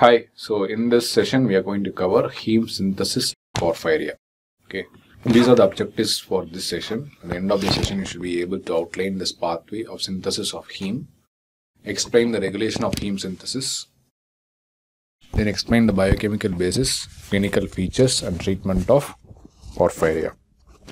Hi, so in this session we are going to cover heme synthesis porphyria. Okay, these are the objectives for this session. At the end of the session, you should be able to outline this pathway of synthesis of heme, explain the regulation of heme synthesis, then explain the biochemical basis, clinical features, and treatment of porphyria.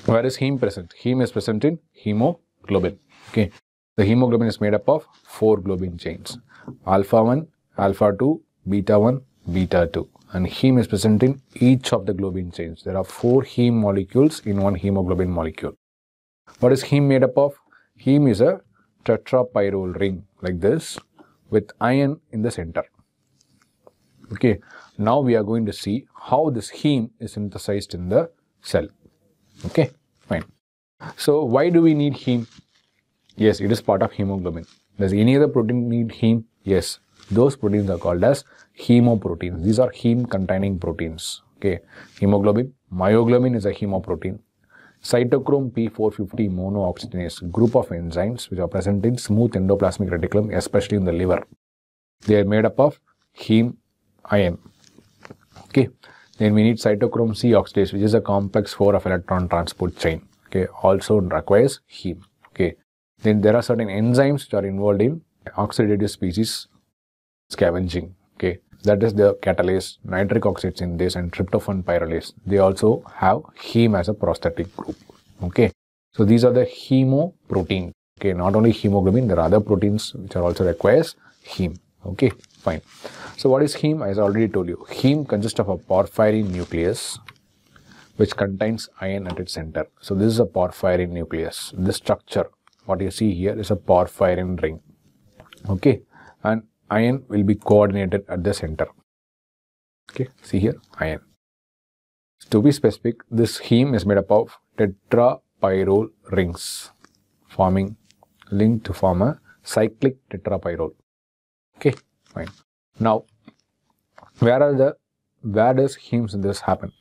Where is heme present? Heme is present in hemoglobin. Okay, the hemoglobin is made up of four globin chains: alpha 1, alpha 2, beta 1, beta 2. And heme is present in each of the globin chains. There are four heme molecules in one hemoglobin molecule. What is heme made up of? Heme is a tetrapyrrole ring like this with iron in the center. Okay, now we are going to see how this heme is synthesized in the cell. Okay, fine. So, why do we need heme? Yes, it is part of hemoglobin. Does any other protein need heme? Yes, those proteins are called as hemoproteins. These are heme containing proteins. Okay, hemoglobin, myoglobin is a hemoprotein. Cytochrome P450 monooxygenase group of enzymes which are present in smooth endoplasmic reticulum, especially in the liver. They are made up of heme ion. Okay, then we need cytochrome C oxidase, which is a complex 4 of electron transport chain. Okay, also requires heme. Okay, then there are certain enzymes which are involved in oxidative species scavenging. Okay, that is the catalase, nitric oxide synthase, and tryptophan pyrrolase. They also have heme as a prosthetic group. Okay, so these are the hemoprotein. Okay, not only hemoglobin, there are other proteins which are also requires heme. Okay, fine. So what is heme? As I already told you, heme consists of a porphyrin nucleus which contains iron at its center. So this is a porphyrin nucleus. This structure, what you see here is a porphyrin ring. Okay, and iron will be coordinated at the center. Okay, see here, iron. To be specific, this heme is made up of tetrapyrrole rings forming linked to form a cyclic tetrapyrrole. Okay, fine. Now, where are the where does heme synthesis happen?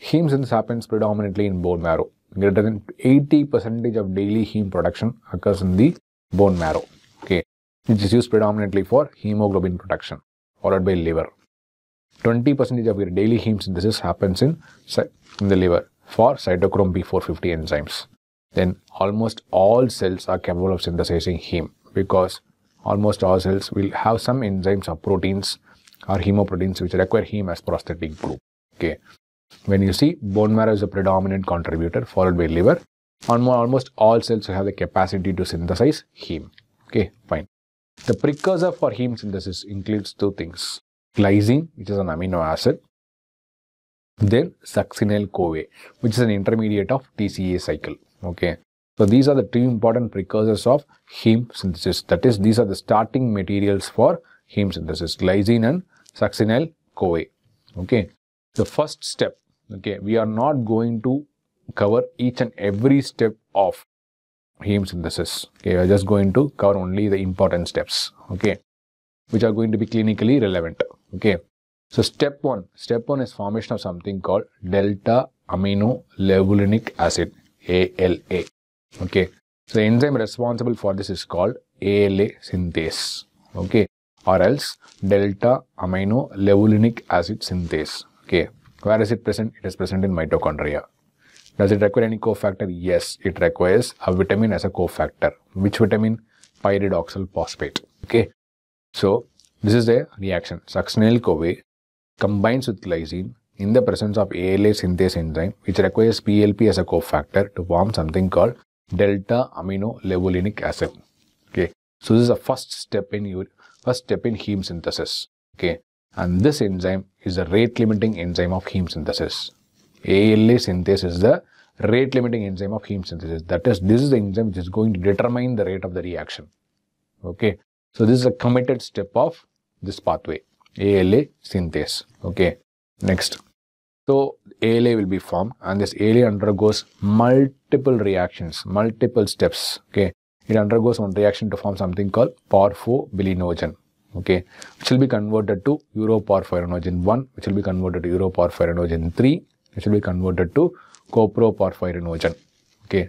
Heme synthesis happens predominantly in bone marrow. Greater than 80 percentage of daily heme production occurs in the bone marrow. Which is used predominantly for hemoglobin production, followed by liver. 20% of your daily heme synthesis happens in, in the liver for cytochrome P450 enzymes. Then almost all cells are capable of synthesizing heme because almost all cells will have some enzymes or proteins or hemoproteins which require heme as prosthetic group. Okay. When you see bone marrow is a predominant contributor followed by liver, almost all cells have the capacity to synthesize heme. Okay, fine. The precursor for heme synthesis includes two things. Glycine, which is an amino acid, then succinyl CoA, which is an intermediate of TCA cycle. Okay. So these are the two important precursors of heme synthesis. That is, these are the starting materials for heme synthesis, glycine and succinyl CoA. Okay. The first step, okay, we are not going to cover each and every step of heme synthesis. Okay, we are just going to cover only the important steps. Okay, which are going to be clinically relevant. Okay. So step one, step one is formation of something called delta amino levulinic acid, ALA. Okay. So the enzyme responsible for this is called ALA synthase. Okay. Or else delta amino levulinic acid synthase. Okay. Where is it present? It is present in mitochondria. Does it require any cofactor? Yes, it requires a vitamin as a cofactor. Which vitamin? Pyridoxal phosphate. Okay. So this is the reaction. Succinyl CoA combines with glycine in the presence of ALA synthase enzyme, which requires PLP as a cofactor to form something called delta amino levulinic acid. Okay. So this is the first step in your first step in heme synthesis. Okay. And this enzyme is the rate limiting enzyme of heme synthesis. ALA synthase is the rate limiting enzyme of heme synthesis. That is, this is the enzyme which is going to determine the rate of the reaction. Okay. So this is a committed step of this pathway, ALA synthase. Okay. Next. So ALA will be formed and this ALA undergoes multiple reactions, multiple steps. Okay. It undergoes one reaction to form something called porphobilinogen. Okay. Which will be converted to uroporphyrinogen 1, which will be converted to uroporphyrinogen 3, which will be converted to coproporphyrinogen. Okay.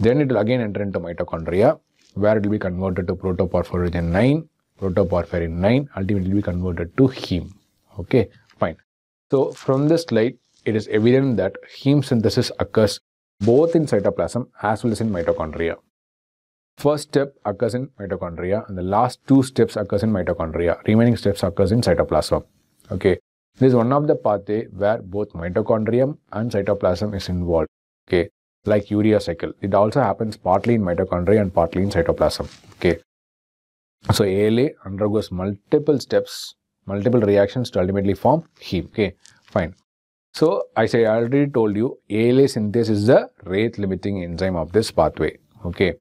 Then it will again enter into mitochondria where it will be converted to protoporphyrin 9, protoporphyrin 9, ultimately will be converted to heme. Okay, fine. So from this slide, it is evident that heme synthesis occurs both in cytoplasm as well as in mitochondria. First step occurs in mitochondria and the last two steps occurs in mitochondria. Remaining steps occurs in cytoplasm. Okay. This is one of the pathway where both mitochondrium and cytoplasm is involved. Okay. Like urea cycle. It also happens partly in mitochondria and partly in cytoplasm. Okay. So ALA undergoes multiple steps, multiple reactions to ultimately form heme. Okay. Fine. So as I already told you, ALA synthase is the rate limiting enzyme of this pathway. Okay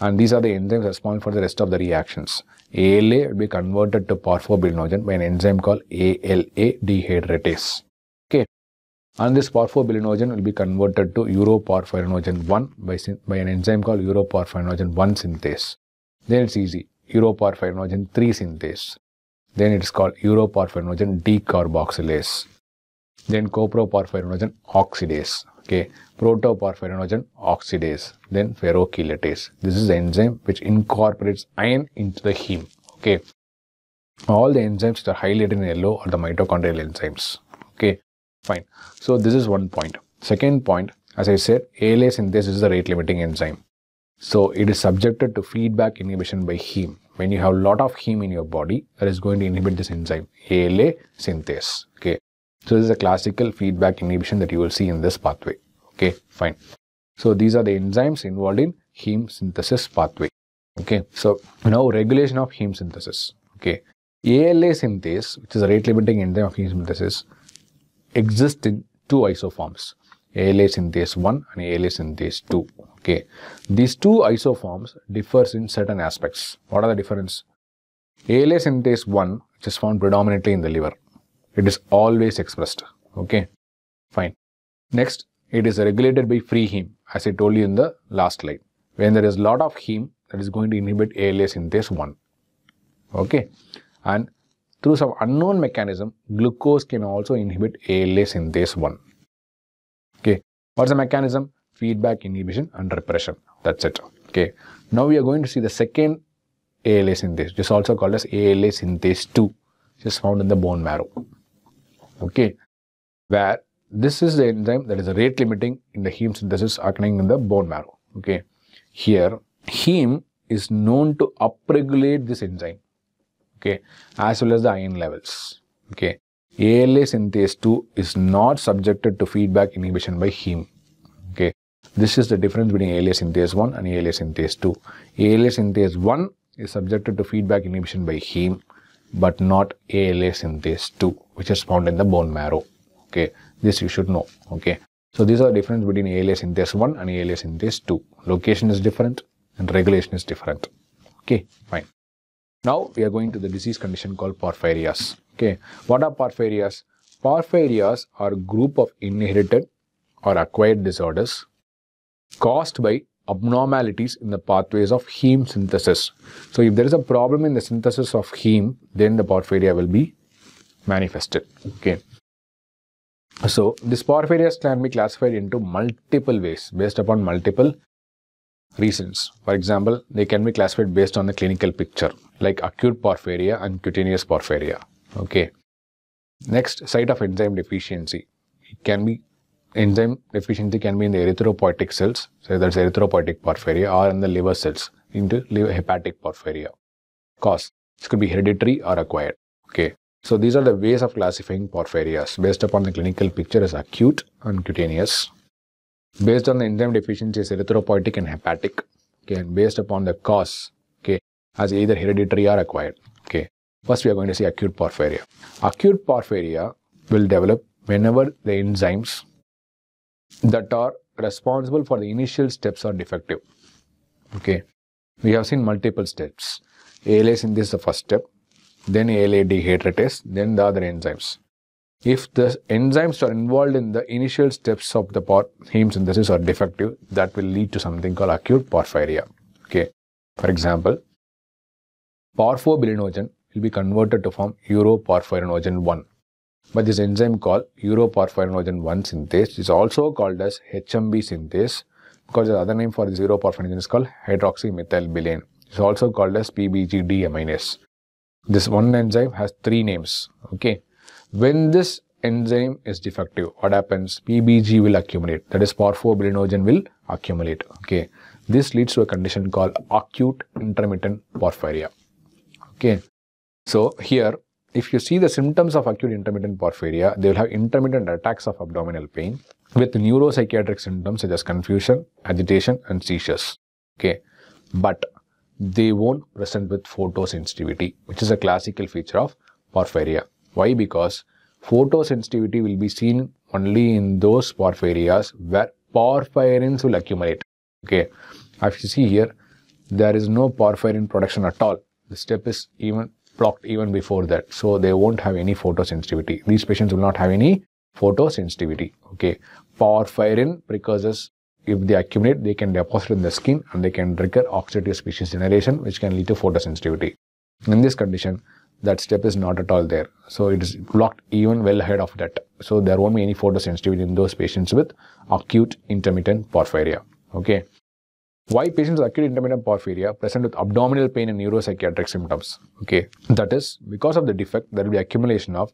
and these are the enzymes responsible for the rest of the reactions. ALA will be converted to porphobilinogen by an enzyme called ALA dehydratase. Okay, and this porphobilinogen will be converted to uroporphyrinogen 1 by, by an enzyme called uroporphyrinogen 1 synthase. Then it's easy, uroporphyrinogen 3 synthase. Then it's called uroporphyrinogen decarboxylase. Then coproporphyrinogen oxidase. Okay, protoporphyrinogen oxidase, then ferrochelatase. This is the enzyme which incorporates iron into the heme. Okay, all the enzymes that are highlighted in yellow are the mitochondrial enzymes. Okay, fine. So this is one point. Second point, as I said, ALA synthase is the rate limiting enzyme. So it is subjected to feedback inhibition by heme. When you have a lot of heme in your body, that is going to inhibit this enzyme, ALA synthase. Okay. So this is a classical feedback inhibition that you will see in this pathway. Okay, fine. So these are the enzymes involved in heme synthesis pathway. Okay, so now regulation of heme synthesis. Okay, ALA synthase, which is a rate limiting enzyme of heme synthesis, exists in two isoforms. ALA synthase 1 and ALA synthase 2. Okay, these two isoforms differs in certain aspects. What are the difference? ALA synthase 1, which is found predominantly in the liver, it is always expressed. Okay, fine. Next, it is regulated by free heme, as I told you in the last slide. When there is a lot of heme, that is going to inhibit ALA synthase 1. Okay. And through some unknown mechanism, glucose can also inhibit ALA synthase 1. Okay. What's the mechanism? Feedback inhibition and repression. That's it. Okay. Now we are going to see the second ALA synthase, which is also called as ALA synthase 2, which is found in the bone marrow. Okay. Where this is the enzyme that is rate limiting in the heme synthesis occurring in the bone marrow. Okay. Here, heme is known to upregulate this enzyme. Okay. As well as the iron levels. Okay. ALA synthase 2 is not subjected to feedback inhibition by heme. Okay. This is the difference between ALA synthase 1 and ALA synthase 2. ALA synthase 1 is subjected to feedback inhibition by heme, but not ALA synthase 2, which is found in the bone marrow. Okay. This you should know. Okay. So these are the difference between ALA synthase 1 and ALA synthase 2. Location is different and regulation is different. Okay, fine. Now we are going to the disease condition called porphyrias. Okay, what are porphyrias? Porphyrias are a group of inherited or acquired disorders caused by abnormalities in the pathways of heme synthesis. So if there is a problem in the synthesis of heme, then the porphyria will be manifested. Okay. So this porphyrias can be classified into multiple ways based upon multiple reasons. For example, they can be classified based on the clinical picture like acute porphyria and cutaneous porphyria. Okay. Next, site of enzyme deficiency. It can be enzyme deficiency can be in the erythropoietic cells, so that's erythropoietic porphyria, or in the liver cells into liver hepatic porphyria. Cause this could be hereditary or acquired. Okay. So these are the ways of classifying porphyrias based upon the clinical picture as acute and cutaneous. Based on the enzyme deficiency as erythropoietic and hepatic. Okay, and based upon the cause, okay, as either hereditary or acquired. Okay. First we are going to see acute porphyria. Acute porphyria will develop whenever the enzymes that are responsible for the initial steps are defective. Okay. We have seen multiple steps. ALA in this the first step then ALA dehydratase, then the other enzymes. If the enzymes are involved in the initial steps of the heme synthesis are defective, that will lead to something called acute porphyria. Okay. For example, porphobilinogen will be converted to form uroporphyrinogen 1. But this enzyme called uroporphyrinogen 1 synthase is also called as HMB synthase because the other name for this uroporphyrinogen is called hydroxymethylbilane. It's also called as PBG deaminase. This one enzyme has three names. Okay. When this enzyme is defective, what happens? PBG will accumulate. That is porphobilinogen will accumulate. Okay. This leads to a condition called acute intermittent porphyria. Okay. So here, if you see the symptoms of acute intermittent porphyria, they will have intermittent attacks of abdominal pain with neuropsychiatric symptoms such as confusion, agitation, and seizures. Okay. But they won't present with photosensitivity, which is a classical feature of porphyria. Why? Because photosensitivity will be seen only in those porphyrias where porphyrins will accumulate. Okay, as you see here, there is no porphyrin production at all. The step is even blocked even before that. So they won't have any photosensitivity. These patients will not have any photosensitivity. Okay, porphyrin precursors if they accumulate, they can deposit in the skin and they can trigger oxidative species generation, which can lead to photosensitivity. In this condition, that step is not at all there. So it is blocked even well ahead of that. So there won't be any photosensitivity in those patients with acute intermittent porphyria. Okay. Why patients with acute intermittent porphyria present with abdominal pain and neuropsychiatric symptoms? Okay. That is because of the defect, there will be accumulation of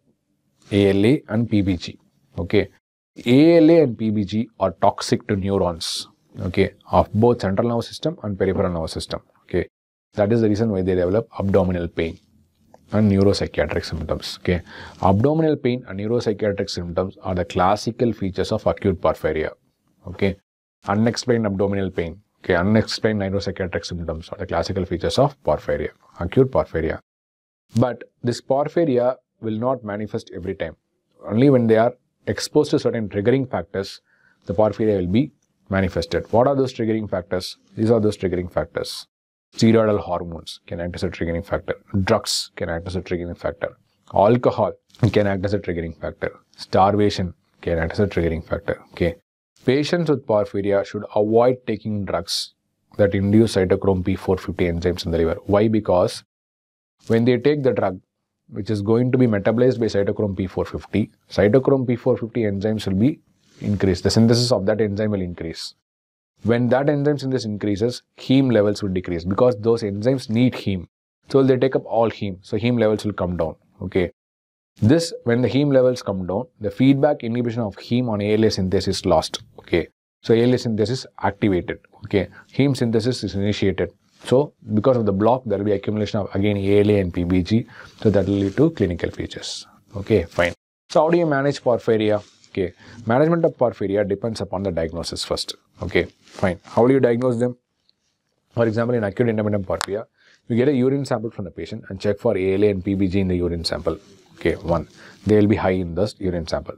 ALA and PBG. Okay. ALA and PBG are toxic to neurons, okay, of both central nervous system and peripheral nervous system, okay. That is the reason why they develop abdominal pain and neuropsychiatric symptoms, okay. Abdominal pain and neuropsychiatric symptoms are the classical features of acute porphyria, okay. Unexplained abdominal pain, okay, unexplained neuropsychiatric symptoms are the classical features of porphyria, acute porphyria. But this porphyria will not manifest every time. Only when they are exposed to certain triggering factors, the porphyria will be manifested. What are those triggering factors? These are those triggering factors. Steroidal hormones can act as a triggering factor. Drugs can act as a triggering factor. Alcohol can act as a triggering factor. Starvation can act as a triggering factor. Okay. Patients with porphyria should avoid taking drugs that induce cytochrome P450 enzymes in the liver. Why? Because when they take the drug, which is going to be metabolized by cytochrome P450. Cytochrome P450 enzymes will be increased. The synthesis of that enzyme will increase. When that enzyme synthesis increases, heme levels will decrease because those enzymes need heme. So they take up all heme. So heme levels will come down. Okay. This, when the heme levels come down, the feedback inhibition of heme on ALA synthesis is lost. Okay. So ALA synthesis is activated. Okay. Heme synthesis is initiated. So, because of the block, there will be accumulation of again ALA and PBG. So, that will lead to clinical features. Okay, fine. So, how do you manage porphyria? Okay, management of porphyria depends upon the diagnosis first. Okay, fine. How do you diagnose them? For example, in acute intermittent porphyria, you get a urine sample from the patient and check for ALA and PBG in the urine sample. Okay, one. They will be high in the urine sample.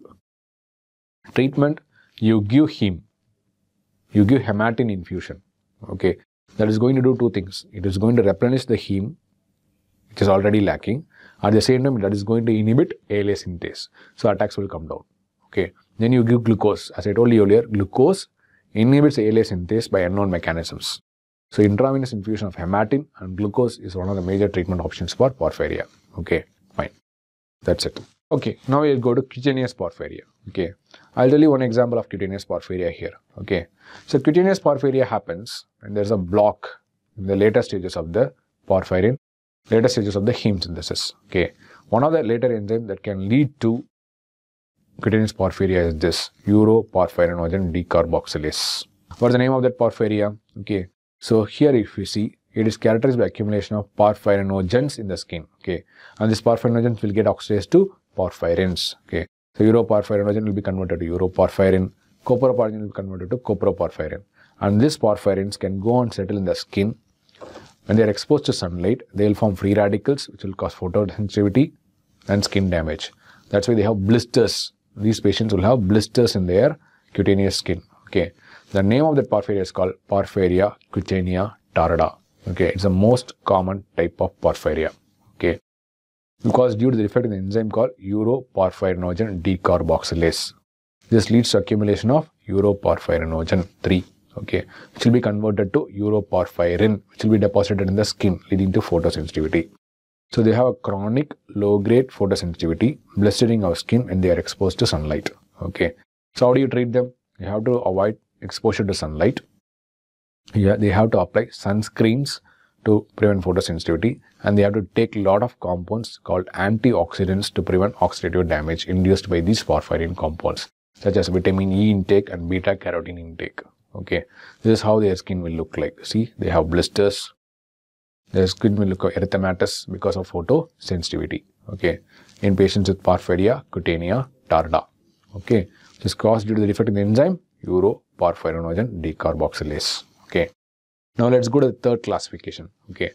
Treatment, you give heme. You give hematin infusion. Okay, that is going to do two things. It is going to replenish the heme, which is already lacking. At the same time, that is going to inhibit ALA synthase. So attacks will come down. Okay. Then you give glucose. As I told you earlier, glucose inhibits ALA synthase by unknown mechanisms. So intravenous infusion of hematin and glucose is one of the major treatment options for porphyria. Okay, fine. That's it. Okay, now we'll go to cutaneous porphyria. Okay, I'll tell you one example of cutaneous porphyria here. Okay, so cutaneous porphyria happens and there's a block in the later stages of the porphyrin, later stages of the heme synthesis. Okay, one of the later enzymes that can lead to cutaneous porphyria is this uroporphyrinogen decarboxylase. What's the name of that porphyria? Okay, so here if you see, it is characterized by accumulation of porphyrinogens in the skin. Okay, and this porphyrinogens will get oxidized to porphyrins. Okay, so uroporphyrinogen will be converted to uroporphyrin, coproporphyrin will be converted to coproporphyrin, and these porphyrins can go and settle in the skin. When they are exposed to sunlight, they will form free radicals, which will cause photosensitivity and skin damage. That's why they have blisters. These patients will have blisters in their cutaneous skin. Okay, the name of that porphyria is called Porphyria cutanea tarda. Okay, it's the most common type of porphyria. Okay, because due to the defect in the enzyme called uroporphyrinogen decarboxylase. This leads to accumulation of uroporphyrinogen 3, okay, which will be converted to uroporphyrin, which will be deposited in the skin, leading to photosensitivity. So they have a chronic low-grade photosensitivity, blistering of skin when they are exposed to sunlight. Okay. So how do you treat them? You have to avoid exposure to sunlight. Yeah, they have to apply sunscreens to prevent photosensitivity and they have to take a lot of compounds called antioxidants to prevent oxidative damage induced by these porphyrin compounds such as vitamin E intake and beta carotene intake. Okay, this is how their skin will look like. See, they have blisters. Their skin will look erythematous because of photosensitivity. Okay, in patients with porphyria cutanea tarda. Okay, this is caused due to the defect in the enzyme uroporphyrinogen decarboxylase. Now let's go to the third classification. Okay,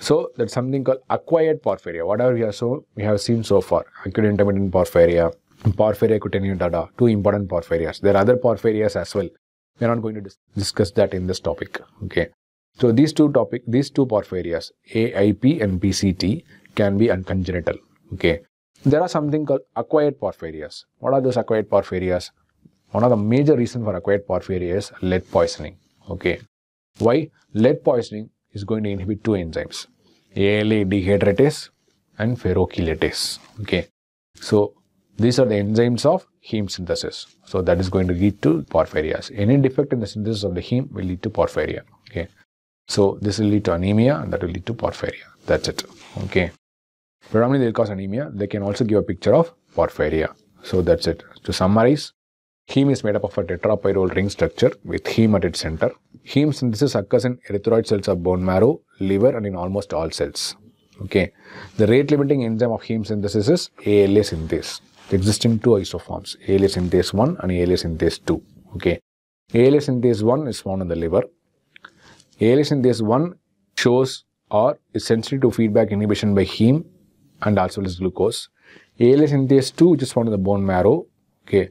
so that's something called acquired porphyria. Whatever we have so we have seen so far, acute intermittent porphyria, porphyria cutanea two important porphyrias. There are other porphyrias as well. We are not going to dis- discuss that in this topic. Okay. So these two topic, these two porphyrias, AIP and PCT, can be uncongenital. Okay. There are something called acquired porphyrias. What are those acquired porphyrias? One of the major reasons for acquired porphyria is lead poisoning. Okay. Why? Lead poisoning is going to inhibit two enzymes, ALA dehydratase and ferrochelatase. Okay. So these are the enzymes of heme synthesis. So that is going to lead to porphyrias. Any defect in the synthesis of the heme will lead to porphyria. Okay. So this will lead to anemia and that will lead to porphyria. That's it. Okay. Predominantly they'll cause anemia. They can also give a picture of porphyria. So that's it. To summarize, heme is made up of a tetrapyrrole ring structure with heme at its center. Heme synthesis occurs in erythroid cells of bone marrow, liver and in almost all cells. Okay. The rate limiting enzyme of heme synthesis is ALA synthase existing two isoforms, ALA synthase 1 and ALA synthase 2. Okay. ALA synthase 1 is found in the liver. ALA synthase 1 shows or is sensitive to feedback inhibition by heme and also as glucose. ALA synthase 2, which is found in the bone marrow, okay,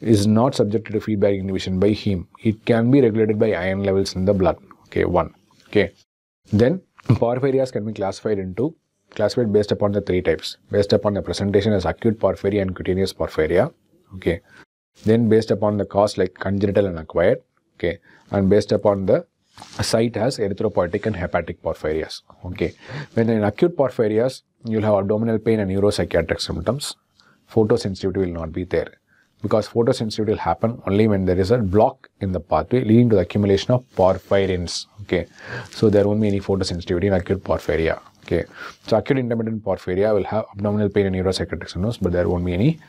is not subjected to feedback inhibition by heme. It can be regulated by iron levels in the blood. Okay, one. Okay. Then porphyrias can be classified into classified based upon the three types. Based upon the presentation as acute porphyria and cutaneous porphyria. Okay. Then based upon the cause like congenital and acquired. Okay. And based upon the site as erythropoietic and hepatic porphyrias. Okay. When in acute porphyrias, you'll have abdominal pain and neuropsychiatric symptoms. Photosensitivity will not be there because photosensitivity will happen only when there is a block in the pathway leading to the accumulation of porphyrins. Okay. So there won't be any photosensitivity in acute porphyria. Okay, so acute intermittent porphyria will have abdominal pain and neuropsychiatric symptoms, but there won't be any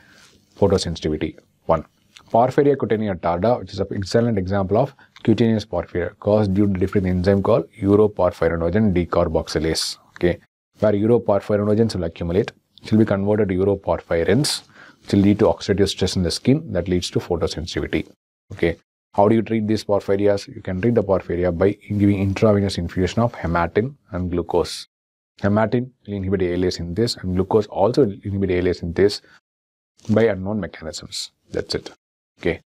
photosensitivity. One, porphyria cutanea tarda, which is an excellent example of cutaneous porphyria caused due to different enzyme called uroporphyrinogen decarboxylase. Okay, where uroporphyrinogens will accumulate, it will be converted to uroporphyrins, which will lead to oxidative stress in the skin that leads to photosensitivity. Okay, how do you treat these porphyrias? You can treat the porphyria by giving intravenous infusion of hematin and glucose. Hematin will inhibit ALA synthase and glucose also inhibit ALA synthase by unknown mechanisms. That's it. Okay.